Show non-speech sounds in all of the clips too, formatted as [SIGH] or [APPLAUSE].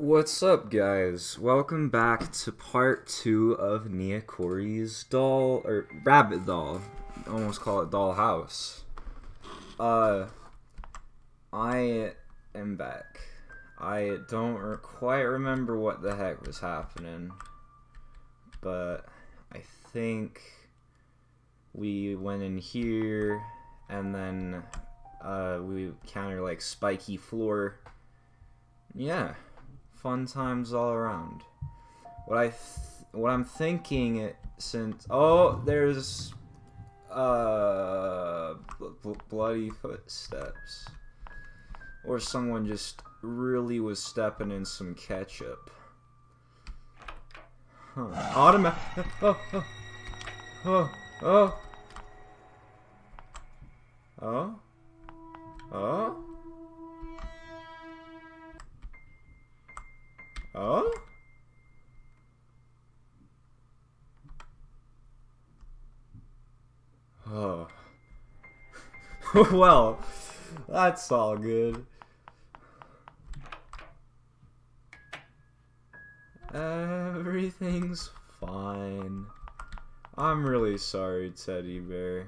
What's up, guys? Welcome back to part two of Nyakori's doll or rabbit doll. Almost call it doll house. Uh, I am back. I don't quite remember what the heck was happening, but I think we went in here and then uh, we counter like spiky floor. Yeah fun times all around. What I what I'm thinking it since oh there's uh bl- bloody footsteps or someone just really was stepping in some ketchup. Huh. Automatic. [LAUGHS] Oh, oh, oh. Oh? Oh? [LAUGHS] well, that's all good. Everything's fine. I'm really sorry, Teddy Bear.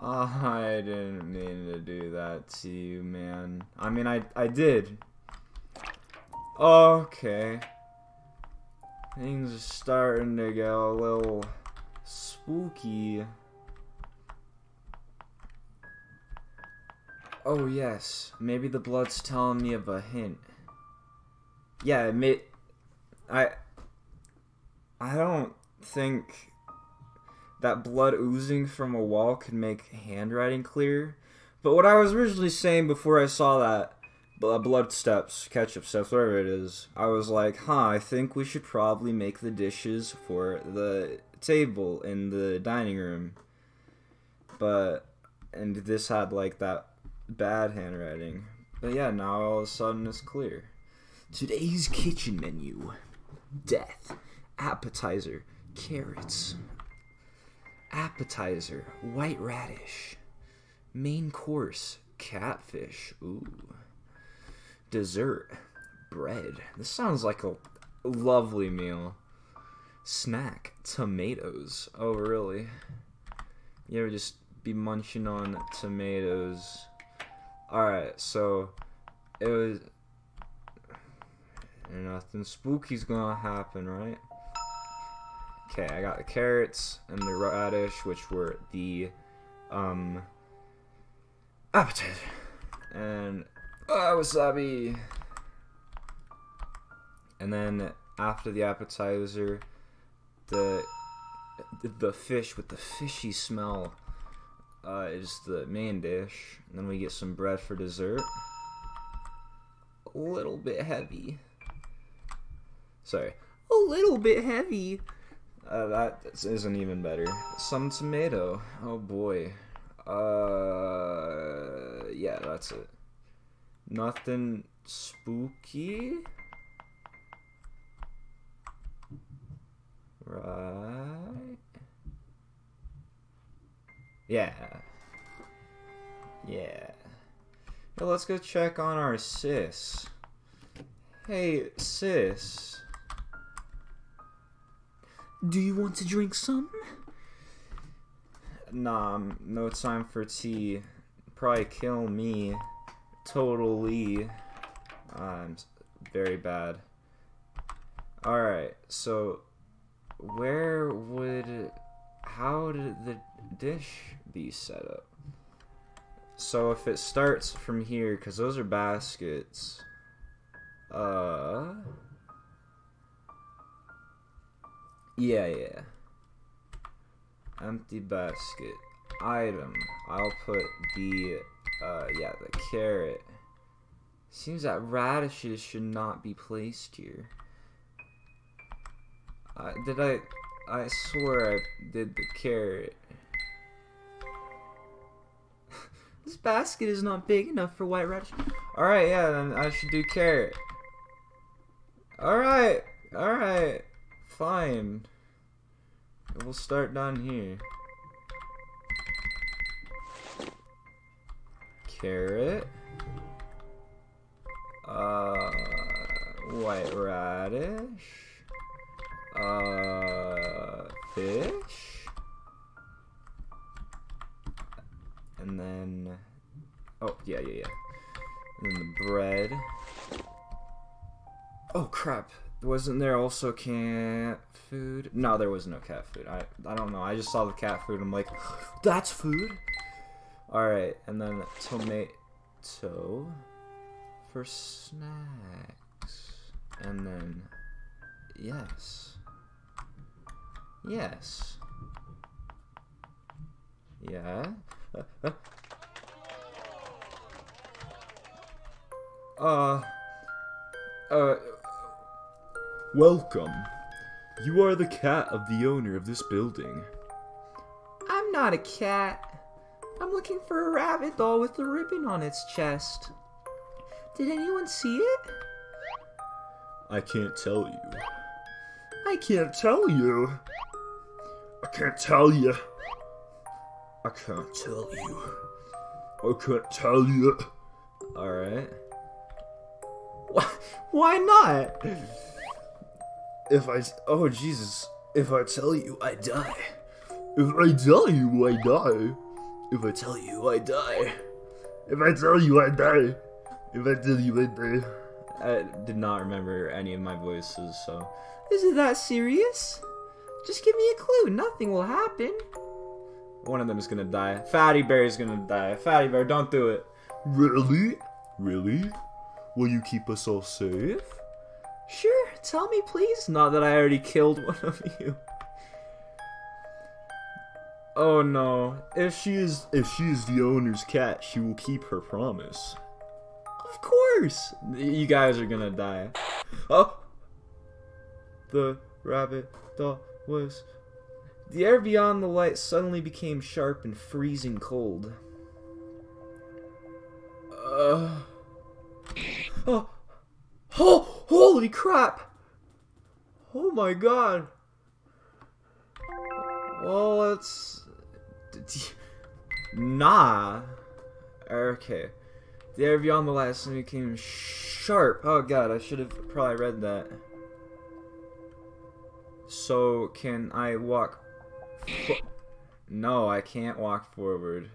I didn't mean to do that to you, man. I mean, I, I did. Okay. Things are starting to get a little spooky. Oh, yes. Maybe the blood's telling me of a hint. Yeah. I. I don't think that blood oozing from a wall could make handwriting clear. But what I was originally saying before I saw that blood steps, ketchup steps, whatever it is, I was like, huh, I think we should probably make the dishes for the table in the dining room. But, and this had like that bad handwriting. But yeah, now all of a sudden it's clear. Today's kitchen menu death, appetizer, carrots, Appetizer, white radish. Main course, catfish. Ooh. Dessert, bread. This sounds like a lovely meal. Snack, tomatoes. Oh, really? You ever just be munching on tomatoes? Alright, so it was. Nothing spooky's gonna happen, right? Okay, I got the carrots and the radish, which were the um appetizer. And oh, wasabi. And then after the appetizer, the the fish with the fishy smell uh, is the main dish. And then we get some bread for dessert. A little bit heavy. Sorry, a little bit heavy. Uh, that isn't even better. Some tomato. Oh boy. Uh, yeah, that's it. Nothing spooky. Right. Yeah. Yeah. Well, let's go check on our sis. Hey, sis. Do you want to drink some? Nah, no time for tea. Probably kill me. Totally. I'm very bad. Alright, so where would. How did the dish be set up? So if it starts from here, because those are baskets. Uh. Yeah, yeah. Empty basket. Item. I'll put the, uh, yeah, the carrot. Seems that radishes should not be placed here. Uh, did I... I swear I did the carrot. [LAUGHS] this basket is not big enough for white radish. Alright, yeah, then I should do carrot. Alright, alright. Fine. We'll start down here. Carrot. Uh, white radish. Uh, fish. And then, oh, yeah, yeah, yeah. And then the bread. Oh, crap. Wasn't there also cat food? No, there was no cat food. I, I don't know. I just saw the cat food. I'm like, that's food? Alright, and then tomato for snacks. And then, yes. Yes. Yeah. Uh. Uh. Welcome. You are the cat of the owner of this building. I'm not a cat. I'm looking for a rabbit doll with a ribbon on its chest. Did anyone see it? I can't tell you. I can't tell you. I can't tell you. I can't tell you. I can't tell you. Alright. Why not? If I. Oh, Jesus. If I tell you, I die. If I tell you, I die. If I tell you, I die. If I tell you, I die. If I tell you, I die. I did not remember any of my voices, so. Is it that serious? Just give me a clue. Nothing will happen. One of them is gonna die. Fatty Bear is gonna die. Fatty Bear, don't do it. Really? Really? Will you keep us all safe? Sure, tell me please. Not that I already killed [LAUGHS] one of you. Oh no. If she is if she is the owner's cat, she will keep her promise. Of course. You guys are gonna die. Oh. The rabbit doll was the air beyond the light suddenly became sharp and freezing cold. Uh. Oh. Oh, holy crap. Oh my god. Well, it's Nah. Okay. The air beyond the last became sharp. Oh god, I should have probably read that. So, can I walk... no, I can't walk forward.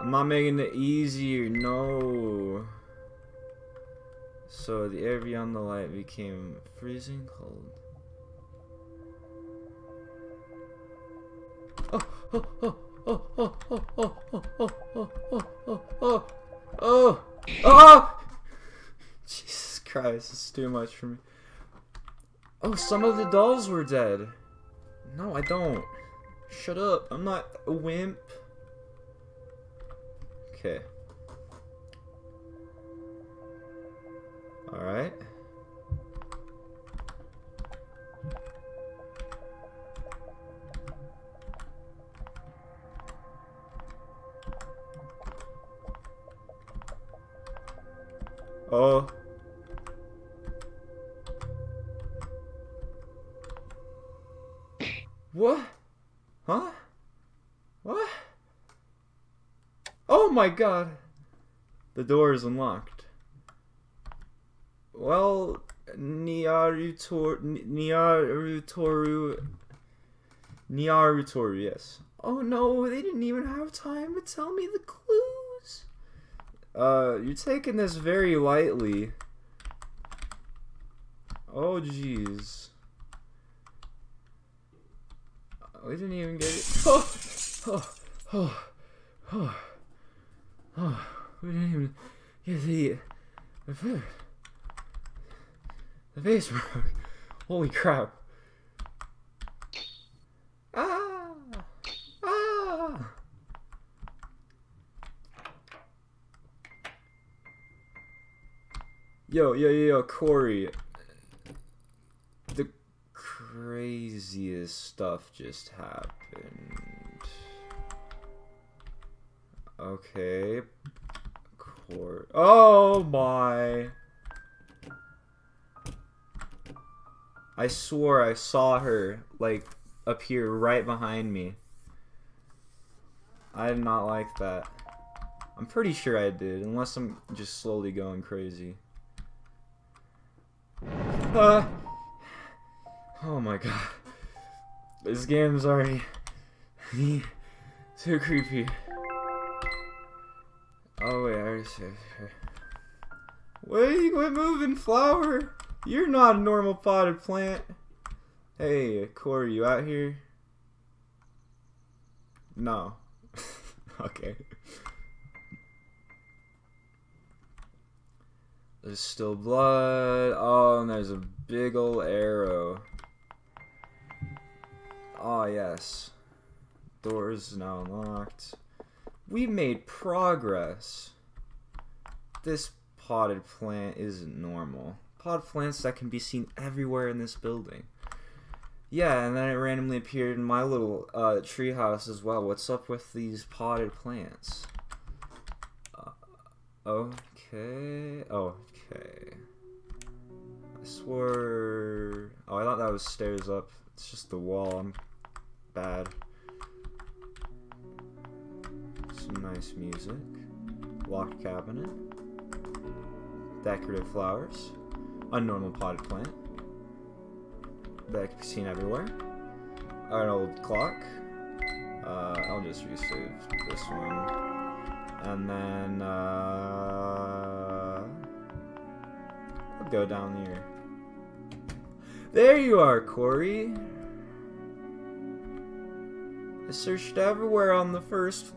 I'm not making it easier, no. So, the air beyond the light became freezing cold. Oh, oh, oh, oh, oh, oh, oh, oh, oh, oh, oh, oh, Jesus Christ, it's too much for me. Oh, some of the dolls were dead. No, I don't. Shut up, I'm not a wimp. Okay. Alright. Oh. What? Huh? What? Oh my god! The door is unlocked. Well, Niarutoru, Niarutoru, Niarutoru, yes. Oh no, they didn't even have time to tell me the clue. Uh, you're taking this very lightly. Oh, jeez. We didn't even get it. [LAUGHS] Oh, oh, oh, oh, oh. We didn't even get the. The face broke. Holy crap. Yo, yo, yo, yo, Corey. The craziest stuff just happened. Okay. Corey. Oh my. I swore I saw her, like, appear right behind me. I did not like that. I'm pretty sure I did, unless I'm just slowly going crazy. Uh, oh my god. This game's already too creepy. Oh wait, I already said. Wait, quit moving, flower. You're not a normal potted plant. Hey, Corey, you out here? No. [LAUGHS] okay. There's still blood. Oh, and there's a big old arrow. Oh, yes. Doors now unlocked. We've made progress. This potted plant isn't normal. Potted plants that can be seen everywhere in this building. Yeah, and then it randomly appeared in my little uh, treehouse as well. What's up with these potted plants? Uh, okay. Okay. I swore. Oh, I thought that was stairs up. It's just the wall. I'm bad. Some nice music. Locked cabinet. Decorative flowers. A normal potted plant that can be seen everywhere. An old clock. Uh, I'll just resave this one. And then, uh, I'll go down here. There you are, Corey. I searched everywhere on the first...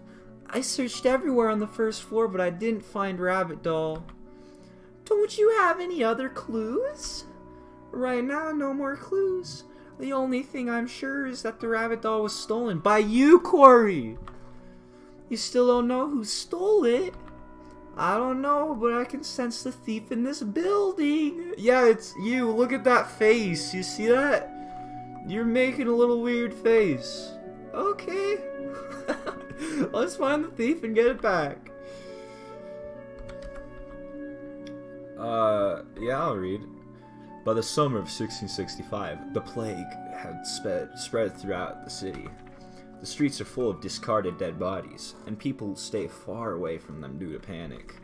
I searched everywhere on the first floor, but I didn't find Rabbit Doll. Don't you have any other clues? Right now, no more clues. The only thing I'm sure is that the rabbit doll was stolen by you, Corey. You still don't know who stole it? I don't know, but I can sense the thief in this building. Yeah, it's you. Look at that face. You see that? You're making a little weird face. Okay. [LAUGHS] Let's find the thief and get it back. Uh, yeah, I'll read. By the summer of 1665, the plague had sped, spread throughout the city. The streets are full of discarded dead bodies, and people stay far away from them due to panic.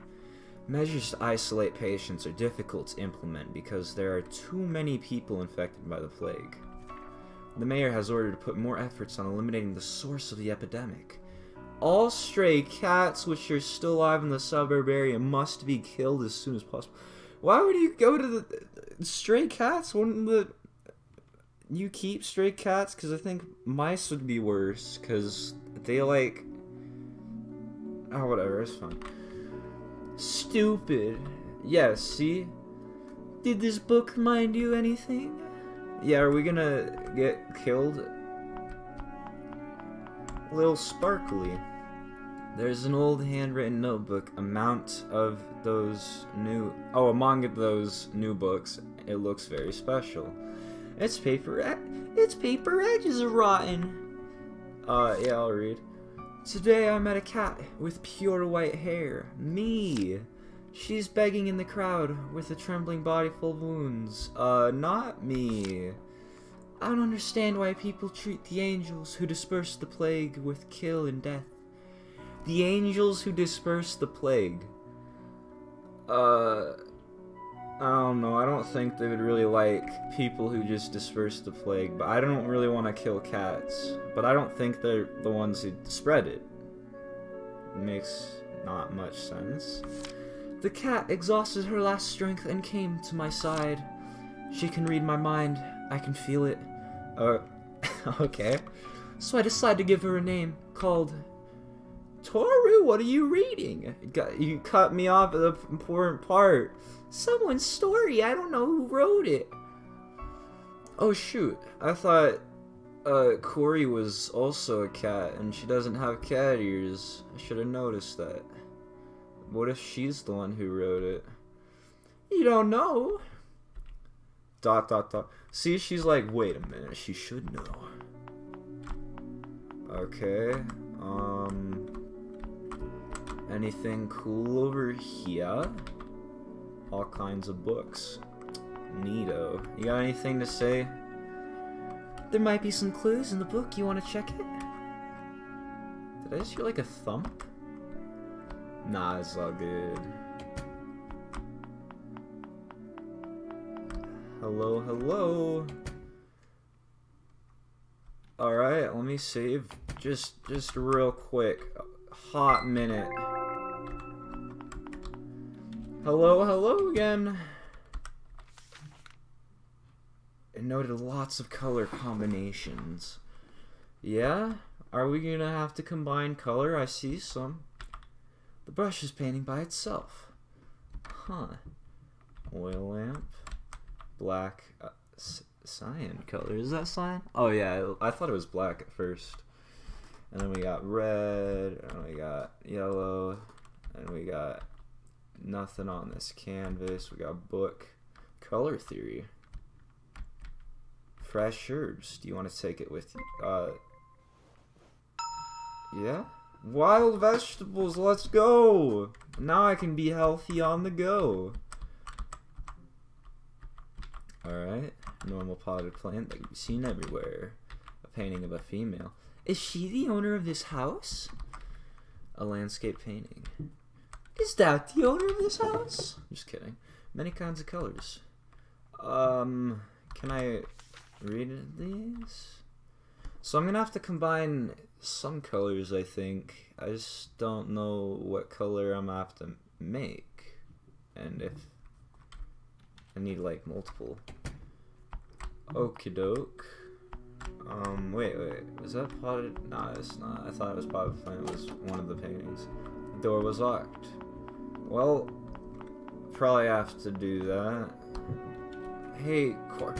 Measures to isolate patients are difficult to implement because there are too many people infected by the plague. The mayor has ordered to put more efforts on eliminating the source of the epidemic. All stray cats which are still alive in the suburb area must be killed as soon as possible. Why would you go to the stray cats? Wouldn't the you keep stray cats? Because I think mice would be worse. Because they like. Oh, whatever. It's fine. Stupid. Yes. See. Did this book remind you anything? Yeah. Are we gonna get killed? Little sparkly. There's an old handwritten notebook, amount of those new oh among those new books. It looks very special. Its paper its paper edges are rotten. Uh yeah, I'll read. Today I met a cat with pure white hair. Me. She's begging in the crowd with a trembling body full of wounds. Uh, not me. I don't understand why people treat the angels who disperse the plague with kill and death the angels who disperse the plague. Uh, I don't know. I don't think they would really like people who just disperse the plague, but I don't really want to kill cats. But I don't think they're the ones who spread it. it makes not much sense. The cat exhausted her last strength and came to my side. She can read my mind. I can feel it. Uh, [LAUGHS] okay. So I decided to give her a name called Toru, what are you reading? You cut me off at the important part. Someone's story. I don't know who wrote it. Oh shoot! I thought uh, Corey was also a cat, and she doesn't have cat ears. I should have noticed that. What if she's the one who wrote it? You don't know. Dot dot dot. See, she's like, wait a minute. She should know. Okay. Um. Anything cool over here? All kinds of books. Neato. You got anything to say? There might be some clues in the book. You want to check it? Did I just hear like a thump? Nah, it's all good. Hello, hello. Alright, let me save just just real quick. Hot minute. Hello, hello again. It noted lots of color combinations. Yeah? Are we gonna have to combine color? I see some. The brush is painting by itself. Huh. Oil lamp. Black. Uh, cyan color. Is that cyan? Oh yeah, I thought it was black at first. And then we got red, and we got yellow, and we got nothing on this canvas. We got book. Color theory. Fresh herbs. Do you want to take it with you? Uh, yeah? Wild vegetables, let's go! Now I can be healthy on the go. Alright, normal potted plant that you've seen everywhere. A painting of a female. Is she the owner of this house? A landscape painting. Is that the owner of this house? Just kidding. Many kinds of colors. Um, can I read these? So I'm gonna have to combine some colors, I think. I just don't know what color I'm gonna have to make. And if I need like multiple. Okie doke. Um, wait, wait, was that potted? Nah, it's not. I thought it was potted plant. It was one of the paintings. The door was locked. Well, probably have to do that. Hey, Cor.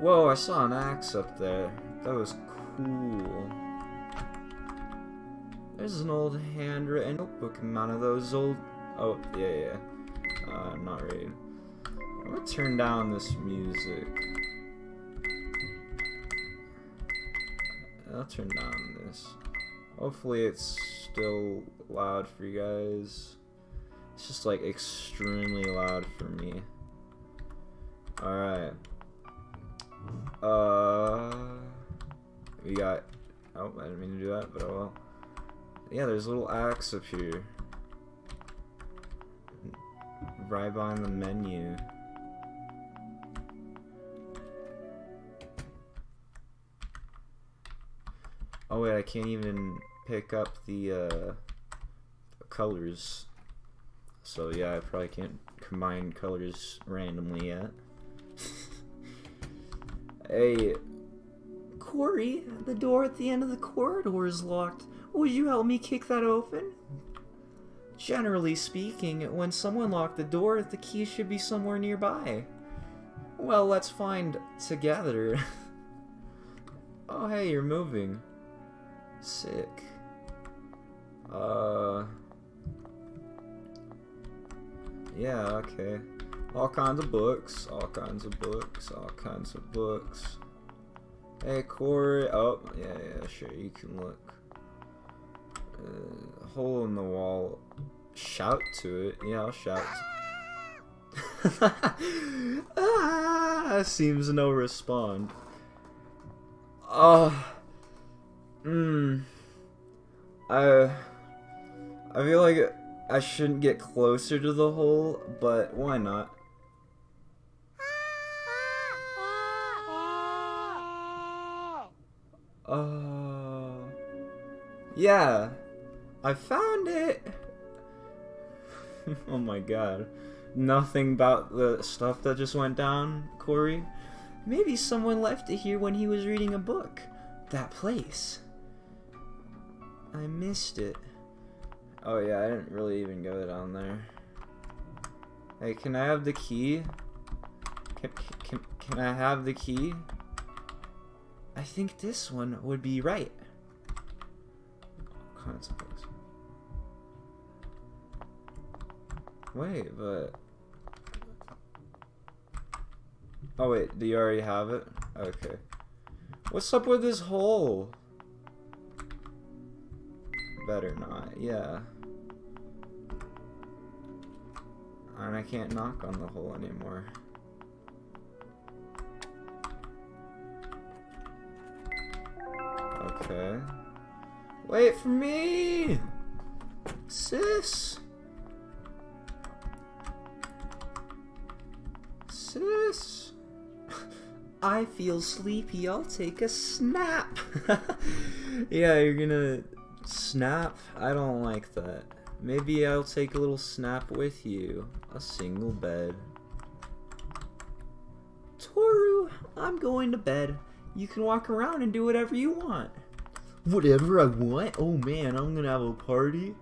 Whoa, I saw an axe up there. That was cool. There's an old handwritten notebook one of those old... Oh, yeah, yeah. Uh, not ready. I'm gonna turn down this music. I'll turn down this. Hopefully it's still loud for you guys. It's just like extremely loud for me. Alright. Uh, we got. Oh, I didn't mean to do that, but oh well. Yeah, there's a little axe up here. Right behind the menu. Oh wait, I can't even pick up the uh, colors. So yeah, I probably can't combine colors randomly yet. [LAUGHS] hey, Corey, the door at the end of the corridor is locked. Would you help me kick that open? Generally speaking, when someone locked the door, the key should be somewhere nearby. Well, let's find together. [LAUGHS] oh, hey, you're moving. Sick. Uh. Yeah, okay. All kinds of books, all kinds of books, all kinds of books. Hey, Corey. Oh, yeah, yeah, sure, you can look. Uh, hole in the wall. Shout to it. Yeah, I'll shout. [LAUGHS] ah, seems no respond. Oh. Mmm. I. I feel like I shouldn't get closer to the hole, but why not? Oh. Yeah. I found it! [LAUGHS] oh my god. Nothing about the stuff that just went down, Corey? Maybe someone left it here when he was reading a book. That place. I missed it. Oh yeah, I didn't really even go down there. Hey, can I have the key? Can, can, can I have the key? I think this one would be right. Wait, but... Oh wait, do you already have it? Okay. What's up with this hole? Better not, yeah. And I can't knock on the hole anymore. Okay. Wait for me! Sis! Sis! [LAUGHS] I feel sleepy, I'll take a snap! [LAUGHS] yeah, you're gonna snap? I don't like that. Maybe I'll take a little snap with you. A single bed. Toru, I'm going to bed. You can walk around and do whatever you want. Whatever I want? Oh man, I'm gonna have a party.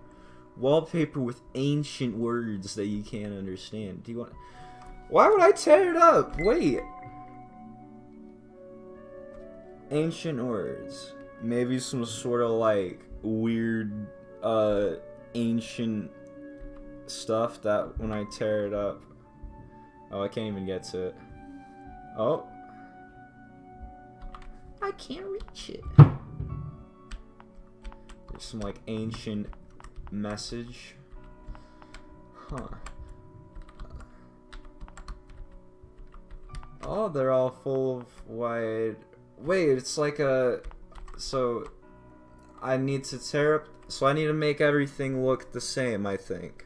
Wallpaper with ancient words that you can't understand. Do you want. Why would I tear it up? Wait. Ancient words. Maybe some sort of like weird, uh, ancient stuff that when I tear it up. Oh, I can't even get to it. Oh. I can't reach it. There's some like ancient message. Huh. Oh, they're all full of white. Wait, it's like a. So, I need to tear up. So I need to make everything look the same. I think.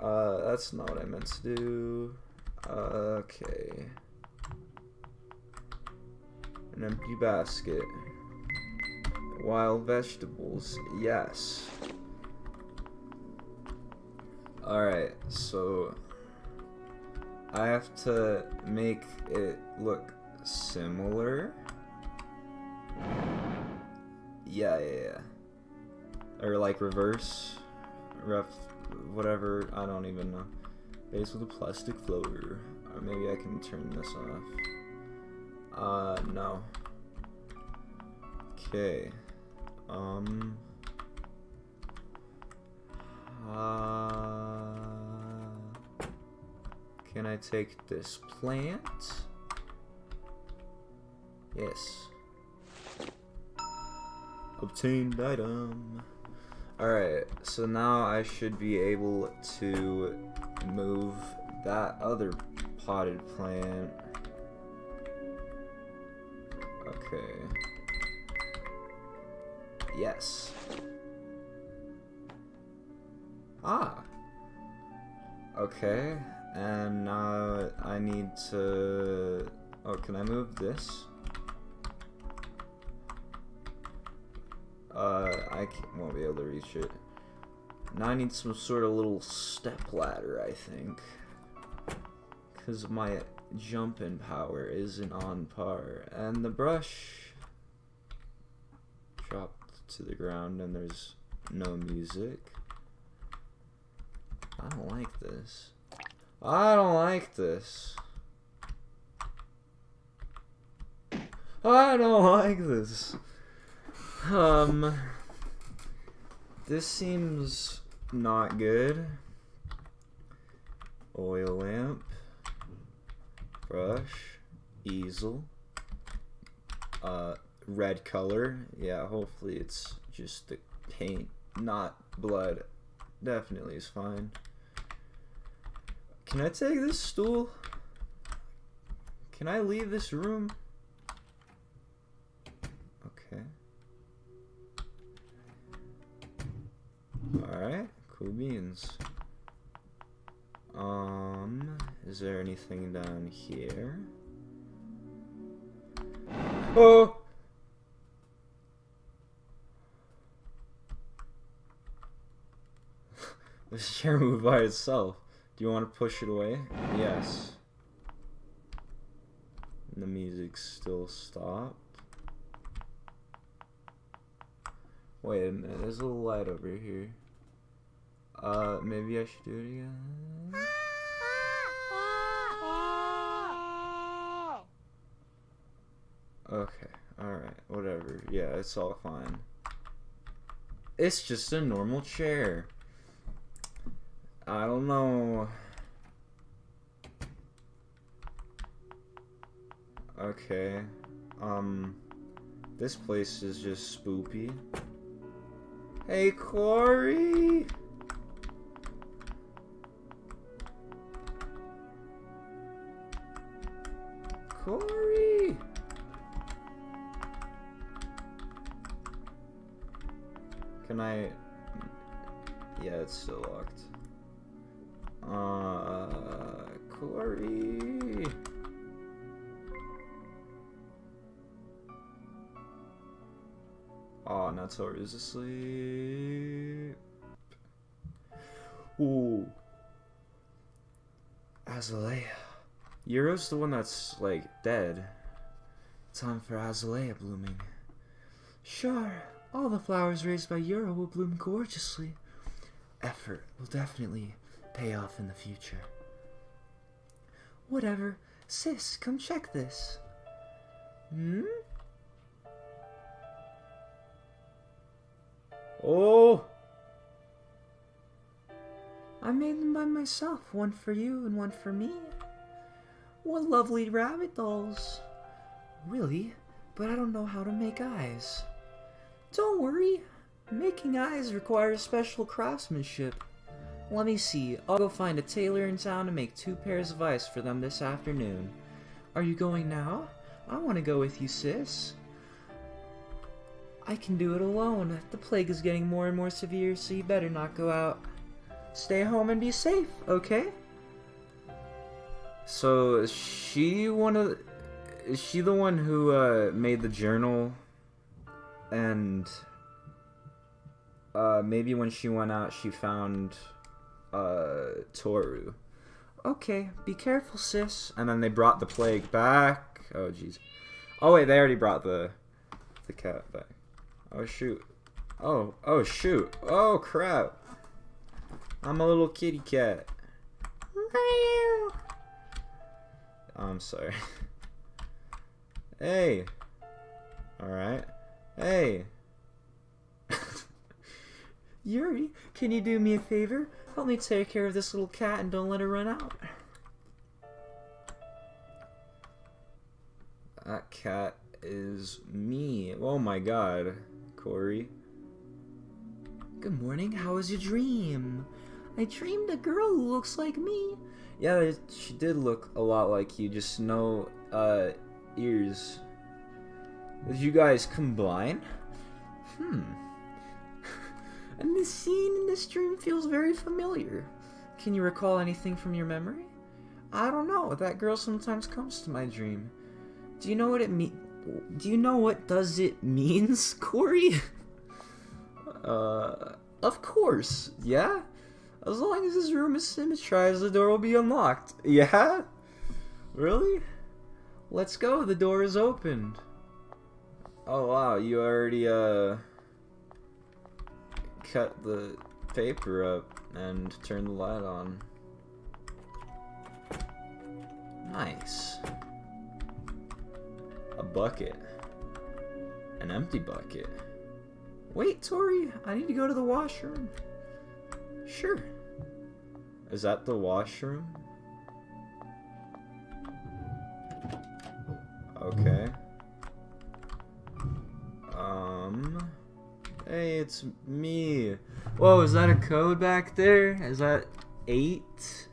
Uh, that's not what I meant to do. Uh, okay. An empty basket. Wild vegetables, yes. Alright, so I have to make it look similar. Yeah, yeah, yeah. Or like reverse, ref, whatever, I don't even know. Base with a plastic floater. Or maybe I can turn this off. Uh, no. Okay. Um. Uh, can I take this plant? Yes. Obtained item. Alright, so now I should be able to move that other potted plant. Okay. Yes. Ah. Okay, and now I need to... Oh, can I move this? Uh, I won't be able to reach it. Now I need some sort of little step ladder, I think. Because my jumping power isn't on par. And the brush dropped to the ground and there's no music. I don't like this. I don't like this. I don't like this. Um, this seems not good. Oil lamp, brush, easel, uh, red color. Yeah, hopefully it's just the paint, not blood. Definitely is fine. Can I take this stool? Can I leave this room? Okay. Alright, cool beans. Um, is there anything down here? Oh! [LAUGHS] this chair moved by itself. Do you want to push it away? Yes. The music still stopped. Wait a minute, there's a light over here. Uh, maybe I should do it again. Okay, alright, whatever. Yeah, it's all fine. It's just a normal chair. I don't know. Okay. Um, this place is just spoopy. Hey, Corey! Corey! Can I? Yeah, it's still locked. Uh, Corey. Oh, now Tori's asleep. Ooh. Azalea. Euro's the one that's, like, dead. Time for Azalea blooming. Sure, all the flowers raised by Euro will bloom gorgeously. Effort will definitely pay off in the future. Whatever. Sis, come check this. Hmm? Oh! I made them by myself, one for you and one for me. What lovely rabbit dolls. Really? But I don't know how to make eyes. Don't worry. Making eyes requires special craftsmanship. Let me see. I'll go find a tailor in town to make two pairs of eyes for them this afternoon. Are you going now? I want to go with you, sis. I can do it alone. The plague is getting more and more severe, so you better not go out. Stay home and be safe, okay? So, is she one of... Is she the one who uh, made the journal? And... Uh, maybe when she went out, she found... Uh, Toru. Okay, be careful, sis. And then they brought the plague back. Oh, jeez. Oh, wait, they already brought the... The cat back. Oh, shoot. Oh, oh, shoot. Oh, crap. I'm a little kitty cat. Um, I'm sorry. hey. Alright. Hey. [LAUGHS] Yuri, can you do me a favor? Help me take care of this little cat and don't let her run out. That cat is me. Oh my god, Corey. Good morning, how was your dream? I dreamed a girl who looks like me. Yeah, she did look a lot like you, just no uh, ears. Did you guys combine? Hmm. [LAUGHS] and this scene in this dream feels very familiar. Can you recall anything from your memory? I don't know. That girl sometimes comes to my dream. Do you know what it mean? Do you know what does it means, [LAUGHS] Corey? [LAUGHS] uh, of course. Yeah. As long as this room is symmetrized, the door will be unlocked. Yeah? Really? Let's go, the door is opened. Oh wow, you already, uh... Cut the paper up and turned the light on. Nice. A bucket. An empty bucket. Wait, Tori, I need to go to the washroom. Sure. Is that the washroom? Okay. Um. Hey, it's me. Whoa, is that a code back there? Is that 8,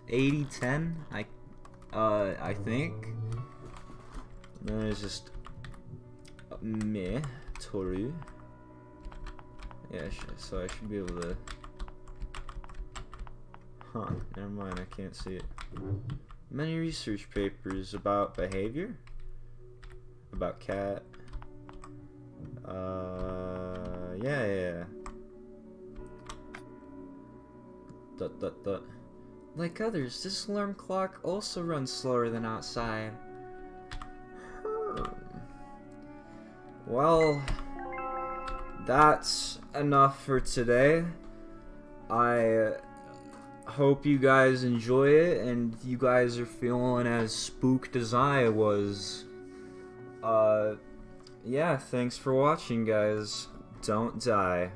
80, 10? I, uh, I think. Then it's just me, Toru. Yeah, so I should be able to Huh, never mind, I can't see it. Many research papers about behavior? About cat? Uh, yeah, yeah. Dut, dut, dut. Like others, this alarm clock also runs slower than outside. Hmm. Well, that's enough for today. I hope you guys enjoy it and you guys are feeling as spooked as I was. Uh, yeah, thanks for watching, guys. Don't die.